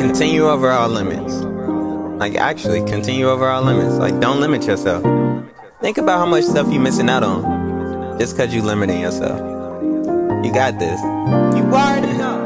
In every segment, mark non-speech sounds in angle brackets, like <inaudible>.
continue over all limits. Like, actually, continue over all limits. Like, don't limit yourself. Think about how much stuff you're missing out on just because you're limiting yourself. You got this. You already <laughs> know.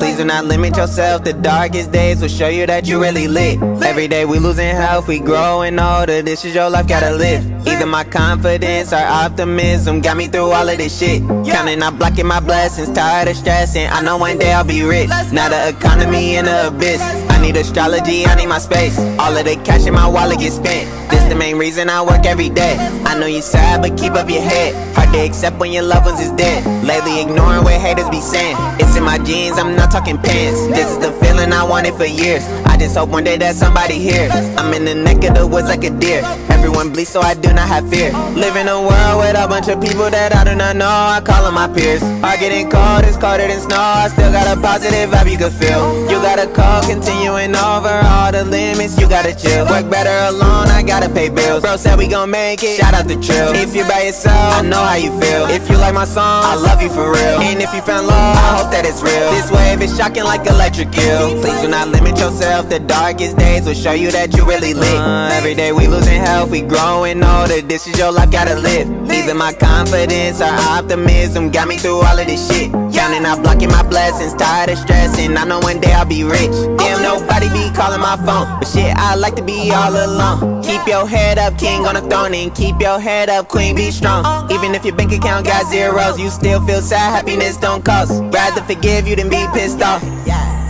Please do not limit yourself. The darkest days will show you that you really lit. Every day we losing health, we growing older. This is your life, gotta live. Either my confidence or optimism got me through all of this shit. Counting, I'm blocking my blessings, tired of stressing. I know one day I'll be rich. Now the economy in the abyss. I need astrology, I need my space. All of the cash in my wallet get spent. This the main reason I work every day. I know you sad, but keep up your head. Hard to accept when your loved ones is dead. Lately ignoring what haters be saying. It's in my jeans, I'm not talking pants. This is the feeling wanted for years. I just hope one day that somebody hears. I'm in the neck of the woods like a deer. Everyone bleeds, so I do not have fear. Live in a world with a bunch of people that I do not know. I call them my peers. I getting cold, it's colder than snow. I still got a positive vibe you can feel. You got a call, continuing over all the limits. You gotta chill. Work better alone, I gotta pay bills. Bro said we gon' make it. Shout out the trill. If you're by yourself, I know how you feel. If you like my song, I love you for real. And if you found love, I hope that it's real. This wave is shocking like electric eel. Please do not limit yourself. The darkest days will show you that you really lit. Uh, every day we losing health, we growing older. This is your life, gotta live. Either my confidence or optimism got me through all of this shit. Counting, out blocking my blessings, tired of stressing. I know one day I'll be rich. Damn, nobody be calling my phone, but shit, I like to be all alone. Keep your head up, king on the throne, and keep your head up, queen, be strong. Even if your bank account got zeros, you still feel sad. Happiness don't cost. Rather forgive you than be pissed off.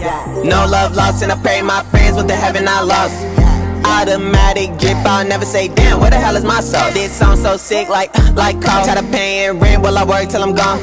No love lost, and I pray my friends with the heaven I lost. Automatic drip, I'll never say damn, where the hell is my soul? This song so sick, like, like cold Tired of paying rent while I work till I'm gone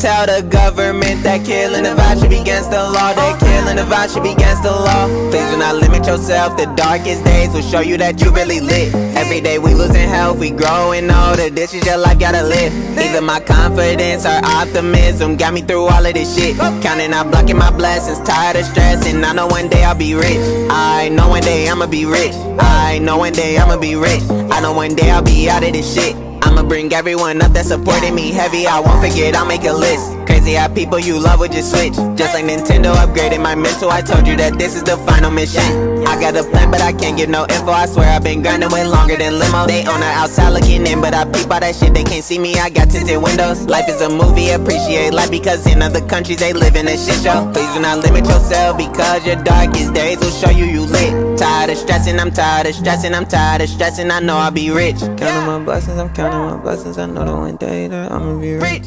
Tell the government that killing the vibe should be against the law. That killing the vibe should be against the law. Please do not limit yourself, the darkest days. Will show you that you really lit. Every day we losing health, we growing older This is your life, gotta live. Either my confidence or optimism got me through all of this shit. Counting, out blocking my blessings, tired of stressing. I know one day I'll be rich. I know one day I'ma be rich. I know one day I'ma be rich. I know one day I'll be out of this shit I'ma bring everyone up that supported me heavy. I won't forget, I'll make a list. Crazy how people you love would just switch. Just like Nintendo upgraded my mental. I told you that this is the final mission. I got a plan, but I can't give no info. I swear I've been grinding way longer than limo. They on the outside looking in, but I peep all that shit. They can't see me. I got tinted windows. Life is a movie, appreciate life because in other countries they live in a shit show. Please do not limit yourself because your darkest days will show you you lit. Tired of stressing, I'm tired of stressing, I'm tired of stressing. I know I'll be rich. Counting my blessings, I'm counting my blessings. I know the one day that I'ma be rich.